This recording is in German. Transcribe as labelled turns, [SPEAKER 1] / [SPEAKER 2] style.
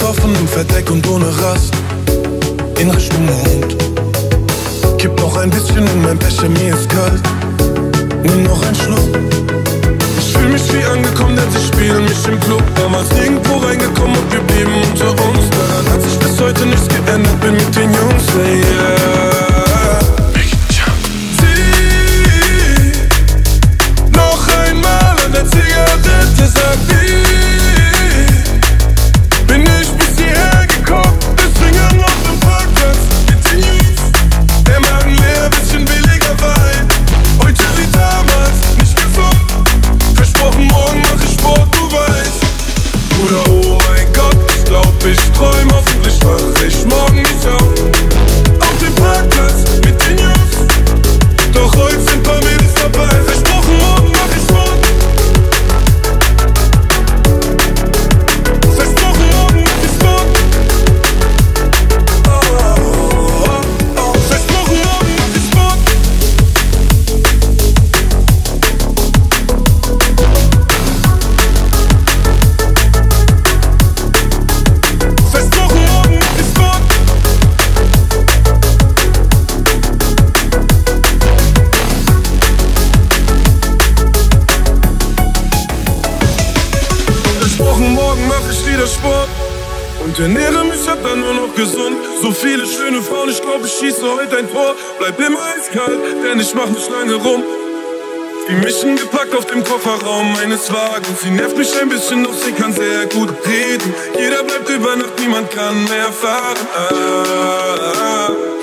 [SPEAKER 1] Laufen im Verdeck und ohne Rast in Richtung Mond. Kipp noch ein bisschen in mein Becher, mir ist kalt. Nimm noch einen Schluck. Ich fühl mich wie angekommen, denn sie spielen mich im Club. Damals nirgendwo reingekommen und wir blieben unter uns. Daran hat sich bis heute nichts geändert, Sport und ernähre mich ab dann nur noch gesund. So viele schöne Frauen, ich glaub, ich schieße heute ein Tor. Bleib immer eiskalt, denn ich mach nicht lange rum. Die Mischen gepackt auf dem Kofferraum meines Wagens. Sie nervt mich ein bisschen, doch sie kann sehr gut reden. Jeder bleibt über Nacht, niemand kann mehr fahren. Ah, ah, ah.